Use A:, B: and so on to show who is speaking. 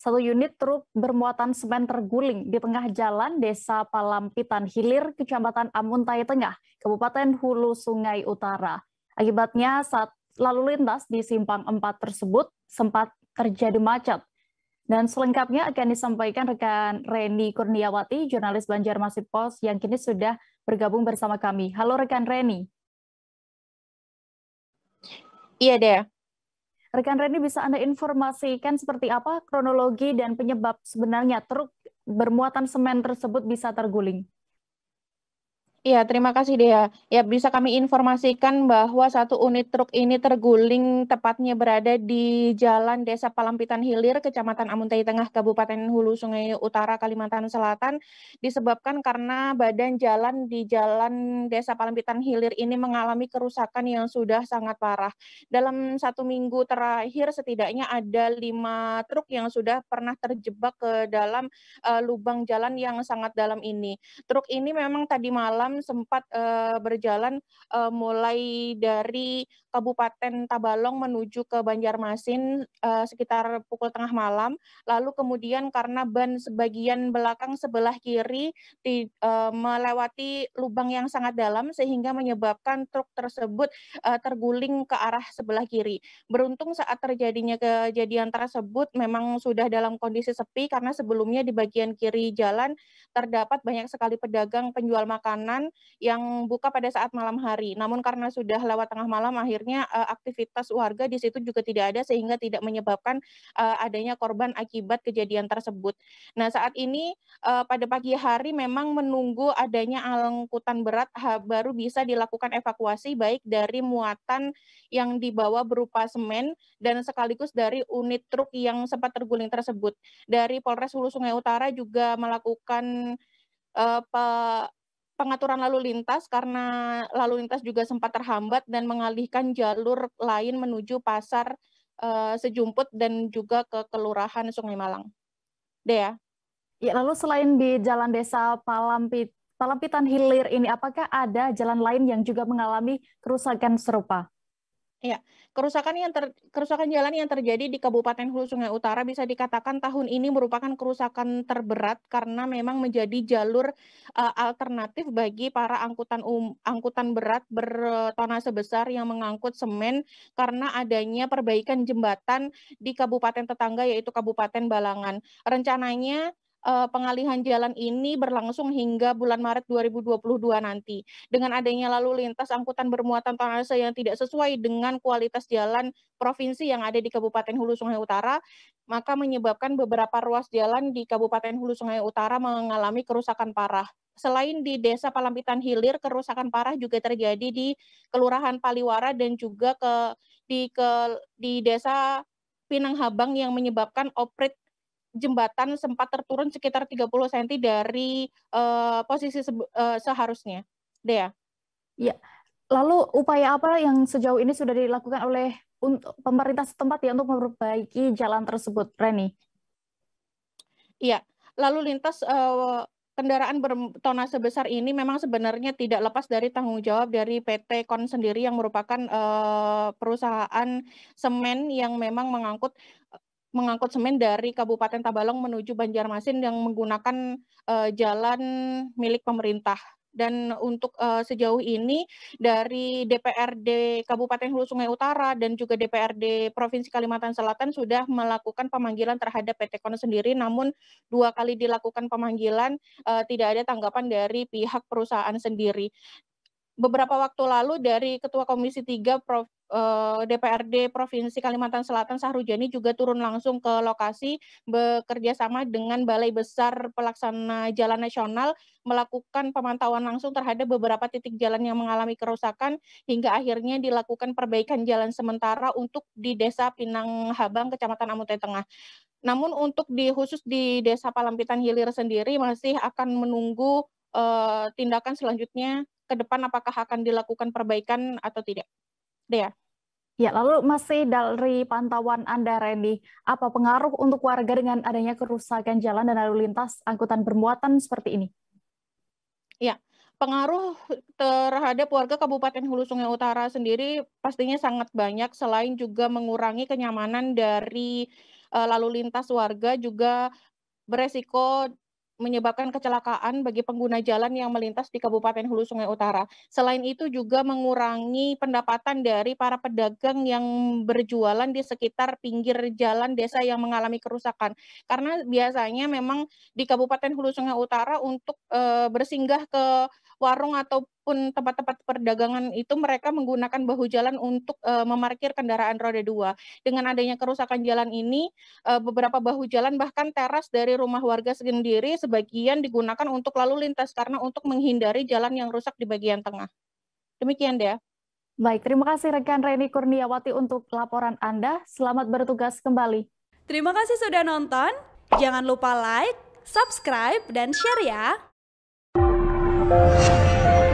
A: Satu unit truk bermuatan semen terguling di tengah jalan Desa Palampitan Hilir, Kecamatan Amuntai Tengah, Kabupaten Hulu Sungai Utara. Akibatnya saat lalu lintas di simpang 4 tersebut sempat terjadi macet. Dan selengkapnya akan disampaikan rekan Reni Kurniawati, jurnalis Banjarmasin Pos yang kini sudah bergabung bersama kami. Halo rekan Reni.
B: Iya deh.
A: Rekan Reni bisa Anda informasikan seperti apa kronologi dan penyebab sebenarnya truk bermuatan semen tersebut bisa terguling?
B: Iya, terima kasih Dea. Ya, bisa kami informasikan bahwa satu unit truk ini terguling tepatnya berada di Jalan Desa Palampitan Hilir, Kecamatan Amuntai Tengah, Kabupaten Hulu Sungai Utara, Kalimantan Selatan, disebabkan karena badan jalan di Jalan Desa Palampitan Hilir ini mengalami kerusakan yang sudah sangat parah. Dalam satu minggu terakhir, setidaknya ada lima truk yang sudah pernah terjebak ke dalam uh, lubang jalan yang sangat dalam ini. Truk ini memang tadi malam malam sempat uh, berjalan uh, mulai dari Kabupaten Tabalong menuju ke Banjarmasin uh, sekitar pukul tengah malam. Lalu kemudian karena ban sebagian belakang sebelah kiri di, uh, melewati lubang yang sangat dalam sehingga menyebabkan truk tersebut uh, terguling ke arah sebelah kiri. Beruntung saat terjadinya kejadian tersebut memang sudah dalam kondisi sepi karena sebelumnya di bagian kiri jalan terdapat banyak sekali pedagang penjual makanan yang buka pada saat malam hari. Namun karena sudah lewat tengah malam, akhirnya uh, aktivitas warga di situ juga tidak ada sehingga tidak menyebabkan uh, adanya korban akibat kejadian tersebut. Nah saat ini uh, pada pagi hari memang menunggu adanya angkutan berat baru bisa dilakukan evakuasi baik dari muatan yang dibawa berupa semen dan sekaligus dari unit truk yang sempat terguling tersebut. Dari Polres Hulu Sungai Utara juga melakukan uh, pengaturan lalu lintas karena lalu lintas juga sempat terhambat dan mengalihkan jalur lain menuju pasar uh, Sejumput dan juga ke Kelurahan Sungai Malang. Dea.
A: Ya, lalu selain di Jalan Desa Palampit, Palampitan Hilir ini, apakah ada jalan lain yang juga mengalami kerusakan serupa?
B: Ya, kerusakan yang ter, kerusakan jalan yang terjadi di Kabupaten Hulu Sungai Utara bisa dikatakan tahun ini merupakan kerusakan terberat karena memang menjadi jalur uh, alternatif bagi para angkutan um, angkutan berat bertona sebesar yang mengangkut semen karena adanya perbaikan jembatan di kabupaten tetangga yaitu Kabupaten Balangan. Rencananya uh, pengalihan jalan ini berlangsung hingga bulan Maret 2022 nanti. Dengan adanya lalu lintas angkutan bermuatan tonase yang tidak sesuai dengan kualitas jalan provinsi yang ada di Kabupaten Hulu Sungai Utara, maka menyebabkan beberapa ruas jalan di Kabupaten Hulu Sungai Utara mengalami kerusakan parah. Selain di Desa Palampitan Hilir, kerusakan parah juga terjadi di Kelurahan Paliwara dan juga ke di ke di Desa Pinang Habang yang menyebabkan oprit jembatan sempat terturun sekitar 30 cm dari uh, posisi se uh, seharusnya. Dea.
A: Ya. Lalu upaya apa yang sejauh ini sudah dilakukan oleh untuk pemerintah setempat ya untuk memperbaiki jalan tersebut, Reni?
B: Iya, lalu lintas uh, kendaraan bertona sebesar ini memang sebenarnya tidak lepas dari tanggung jawab dari PT Kon sendiri yang merupakan uh, perusahaan semen yang memang mengangkut mengangkut semen dari Kabupaten Tabalong menuju Banjarmasin yang menggunakan uh, jalan milik pemerintah. Dan untuk uh, sejauh ini dari DPRD Kabupaten Hulu Sungai Utara dan juga DPRD Provinsi Kalimantan Selatan sudah melakukan pemanggilan terhadap PT Kon sendiri, namun dua kali dilakukan pemanggilan uh, tidak ada tanggapan dari pihak perusahaan sendiri beberapa waktu lalu dari Ketua Komisi 3 Prof, eh, DPRD Provinsi Kalimantan Selatan Sahrujani juga turun langsung ke lokasi bekerja sama dengan Balai Besar Pelaksana Jalan Nasional melakukan pemantauan langsung terhadap beberapa titik jalan yang mengalami kerusakan hingga akhirnya dilakukan perbaikan jalan sementara untuk di Desa Pinang Habang, Kecamatan Amuntai Tengah. Namun untuk di khusus di Desa Palampitan Hilir sendiri masih akan menunggu uh, tindakan selanjutnya ke depan apakah akan dilakukan perbaikan atau tidak? Dea.
A: Ya, lalu masih dari pantauan Anda, Randy, apa pengaruh untuk warga dengan adanya kerusakan jalan dan lalu lintas angkutan bermuatan seperti ini?
B: Ya, pengaruh terhadap warga Kabupaten Hulu Sungai Utara sendiri pastinya sangat banyak, selain juga mengurangi kenyamanan dari lalu lintas warga juga beresiko menyebabkan kecelakaan bagi pengguna jalan yang melintas di Kabupaten Hulu Sungai Utara. Selain itu juga mengurangi pendapatan dari para pedagang yang berjualan di sekitar pinggir jalan desa yang mengalami kerusakan. Karena biasanya memang di Kabupaten Hulu Sungai Utara untuk e, bersinggah ke warung ataupun tempat-tempat perdagangan itu mereka menggunakan bahu jalan untuk e, memarkir kendaraan roda dua. Dengan adanya kerusakan jalan ini, e, beberapa bahu jalan bahkan teras dari rumah warga sendiri sebagian digunakan untuk lalu lintas karena untuk menghindari jalan yang rusak di bagian tengah. Demikian deh.
A: Baik, terima kasih rekan Reni Kurniawati untuk laporan Anda. Selamat bertugas kembali.
C: Terima kasih sudah nonton. Jangan lupa like, subscribe, dan share ya. Thank you.